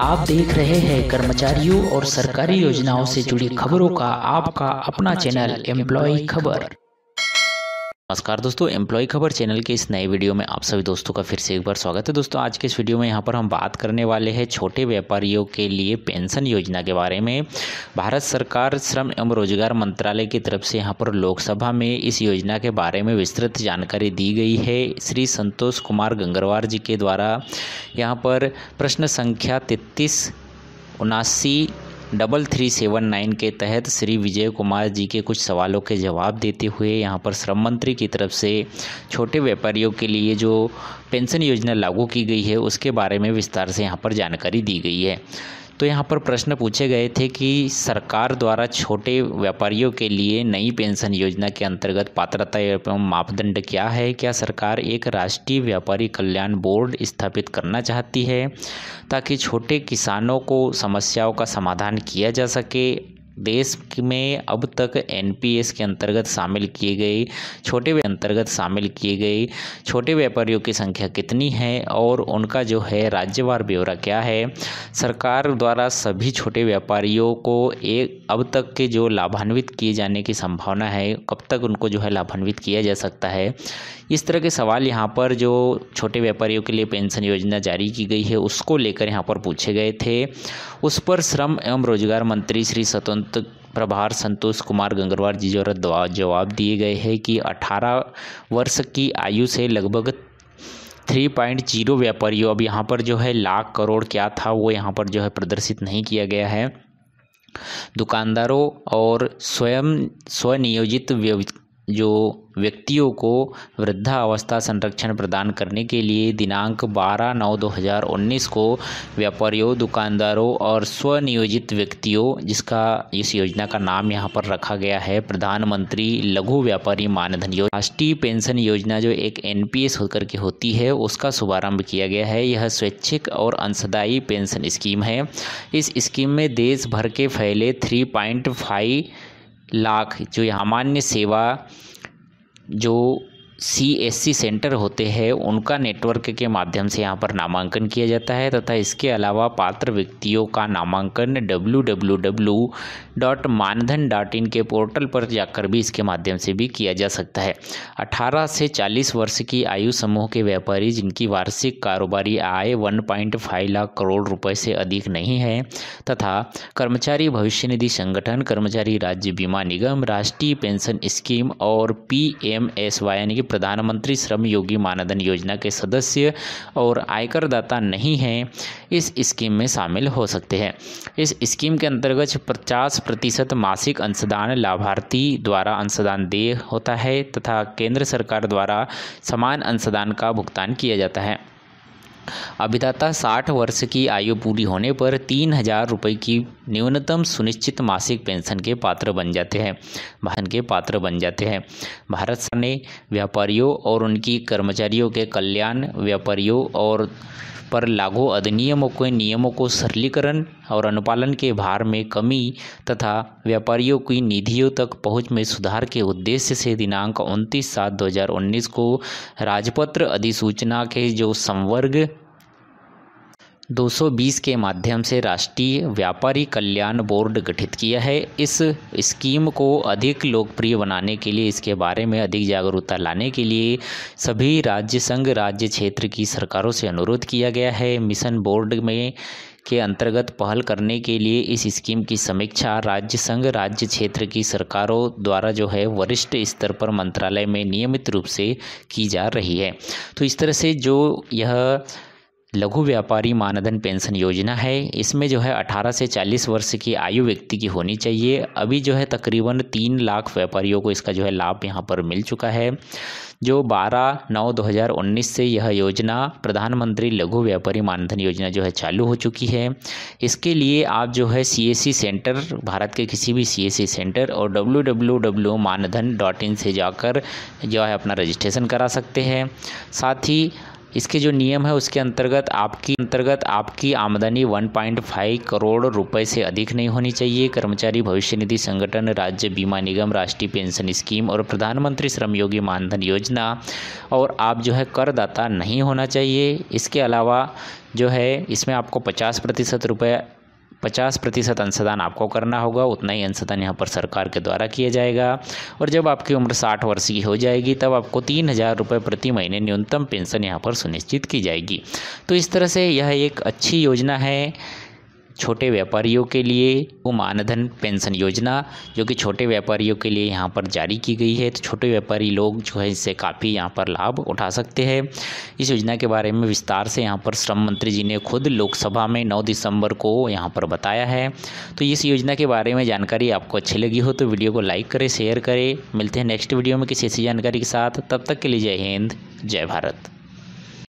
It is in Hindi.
आप देख रहे हैं कर्मचारियों और सरकारी योजनाओं से जुड़ी खबरों का आपका अपना चैनल एम्प्लॉय खबर। नमस्कार दोस्तों एम्प्लॉय खबर चैनल के इस नए वीडियो में आप सभी दोस्तों का फिर से एक बार स्वागत है। दोस्तों, आज के इस वीडियो में यहाँ पर हम बात करने वाले हैं छोटे व्यापारियों के लिए पेंशन योजना के बारे में। भारत सरकार श्रम एवं रोज़गार मंत्रालय की तरफ़ से यहाँ पर लोकसभा में इस योजना के बारे में विस्तृत जानकारी दी गई है। श्री संतोष कुमार गंगरवार जी के द्वारा यहाँ पर प्रश्न संख्या तैतीस, उनासी डबल थ्री सेवन नाइन के तहत श्री विजय कुमार जी के कुछ सवालों के जवाब देते हुए यहाँ पर श्रम मंत्री की तरफ़ से छोटे व्यापारियों के लिए जो पेंशन योजना लागू की गई है, उसके बारे में विस्तार से यहाँ पर जानकारी दी गई है। तो यहाँ पर प्रश्न पूछे गए थे कि सरकार द्वारा छोटे व्यापारियों के लिए नई पेंशन योजना के अंतर्गत पात्रता एवं मापदंड क्या है? क्या सरकार एक राष्ट्रीय व्यापारी कल्याण बोर्ड स्थापित करना चाहती है ताकि छोटे किसानों को समस्याओं का समाधान किया जा सके? देश में अब तक एनपीएस के अंतर्गत शामिल किए गए, छोटे अंतर्गत शामिल किए गए, छोटे व्यापारियों की संख्या कितनी है और उनका जो है राज्यवार ब्यौरा क्या है? सरकार द्वारा सभी छोटे व्यापारियों को एक अब तक के जो लाभान्वित किए जाने की संभावना है, कब तक उनको जो है लाभान्वित किया जा सकता है? इस तरह के सवाल यहाँ पर जो छोटे व्यापारियों के लिए पेंशन योजना जारी की गई है, उसको लेकर यहाँ पर पूछे गए थे। उस पर श्रम एवं रोज़गार मंत्री श्री स्वतंत्र प्रभार संतोष कुमार गंगरवार जी द्वारा जवाब दिए गए हैं कि 18 वर्ष की आयु से लगभग थ्री पॉइंट ज़ीरो व्यापारियों, अब यहाँ पर जो है लाख करोड़ क्या था, वो यहाँ पर जो है प्रदर्शित नहीं किया गया है। दुकानदारों और स्वयं, स्वनियोजित जो व्यक्तियों को वृद्धावस्था संरक्षण प्रदान करने के लिए दिनांक 12 नौ 2019 को व्यापारियों, दुकानदारों और स्वनियोजित व्यक्तियों, जिसका इस योजना का नाम यहाँ पर रखा गया है, प्रधानमंत्री लघु व्यापारी मानधन योजना। राष्ट्रीय पेंशन योजना जो एक एनपीएस होकर के होती है, उसका शुभारंभ किया गया है। यह स्वैच्छिक और अंशदायी पेंशन स्कीम है। इस स्कीम में देश भर के फैले थ्री पॉइंट फाइव लाख जो सामान्य सेवा जो सी एस सी सेंटर होते हैं, उनका नेटवर्क के माध्यम से यहाँ पर नामांकन किया जाता है तथा इसके अलावा पात्र व्यक्तियों का नामांकन W W W dot Maandhan dot in के पोर्टल पर जाकर भी इसके माध्यम से भी किया जा सकता है। 18 से 40 वर्ष की आयु समूह के व्यापारी जिनकी वार्षिक कारोबारी आय 1.5 लाख करोड़ रुपए से अधिक नहीं है तथा कर्मचारी भविष्य निधि संगठन, कर्मचारी राज्य बीमा निगम, राष्ट्रीय पेंशन स्कीम और पी एम एस वाई यानी कि प्रधानमंत्री श्रम योगी मानधन योजना के सदस्य और आयकर दाता नहीं हैं, इस स्कीम में शामिल हो सकते हैं। इस स्कीम के अंतर्गत पचास प्रतिशत मासिक अंशदान लाभार्थी द्वारा अंशदान देय होता है तथा केंद्र सरकार द्वारा समान अंशदान का भुगतान किया जाता है। अभिदाता 60 वर्ष की आयु पूरी होने पर तीन हज़ार रुपये की न्यूनतम सुनिश्चित मासिक पेंशन के पात्र बन जाते हैं वाहन के पात्र बन जाते हैं। भारत सरकार ने व्यापारियों और उनकी कर्मचारियों के कल्याण, व्यापारियों और पर लागू अधिनियमों के नियमों को सरलीकरण और अनुपालन के भार में कमी तथा व्यापारियों की निधियों तक पहुँच में सुधार के उद्देश्य से दिनांक उनतीस सात दो हज़ार उन्नीस को राजपत्र अधिसूचना के जो संवर्ग 220 के माध्यम से राष्ट्रीय व्यापारी कल्याण बोर्ड गठित किया है। इस स्कीम को अधिक लोकप्रिय बनाने के लिए, इसके बारे में अधिक जागरूकता लाने के लिए सभी राज्य संघ, राज्य क्षेत्र की सरकारों से अनुरोध किया गया है। मिशन बोर्ड में के अंतर्गत पहल करने के लिए इस स्कीम की समीक्षा राज्य संघ, राज्य क्षेत्र की सरकारों द्वारा जो है वरिष्ठ स्तर पर मंत्रालय में नियमित रूप से की जा रही है। तो इस तरह से जो यह लघु व्यापारी मानधन पेंशन योजना है। इसमें जो है 18 से 40 वर्ष की आयु व्यक्ति की होनी चाहिए। अभी जो है तकरीबन तीन लाख व्यापारियों को इसका जो है लाभ यहाँ पर मिल चुका है। जो 12 नौ 2019 से यह योजना प्रधानमंत्री लघु व्यापारी मानधन योजना जो है चालू हो चुकी है। इसके लिए आप जो है सीएससी सेंटर, भारत के किसी भी सीएससी सेंटर और डब्ल्यू मानधन डॉट इन से जाकर जो है अपना रजिस्ट्रेशन करा सकते हैं। साथ ही इसके जो नियम है, उसके अंतर्गत आपकी अंतर्गत आपकी आमदनी 1.5 करोड़ रुपए से अधिक नहीं होनी चाहिए। कर्मचारी भविष्य निधि संगठन, राज्य बीमा निगम, राष्ट्रीय पेंशन स्कीम और प्रधानमंत्री श्रम योगी मानधन योजना और आप जो है करदाता नहीं होना चाहिए। इसके अलावा जो है, इसमें आपको पचास प्रतिशत रुपये पचास प्रतिशत अंशदान आपको करना होगा, उतना ही अंशदान यहाँ पर सरकार के द्वारा किया जाएगा। और जब आपकी उम्र साठ वर्ष की हो जाएगी, तब आपको तीन हज़ार रुपये प्रति महीने न्यूनतम पेंशन यहाँ पर सुनिश्चित की जाएगी। तो इस तरह से यह एक अच्छी योजना है। छोटे व्यापारियों के लिए वो मानधन पेंशन योजना जो कि छोटे व्यापारियों के लिए यहाँ पर जारी की गई है। तो छोटे व्यापारी लोग जो है, इससे काफ़ी यहाँ पर लाभ उठा सकते हैं। इस योजना के बारे में विस्तार से यहाँ पर श्रम मंत्री जी ने खुद लोकसभा में नौ दिसंबर को यहाँ पर बताया है। तो इस योजना के बारे में जानकारी आपको अच्छी लगी हो तो वीडियो को लाइक करें, शेयर करें। मिलते हैं नेक्स्ट वीडियो में किसी ऐसी जानकारी के साथ। तब तक के लिए जय हिंद, जय भारत।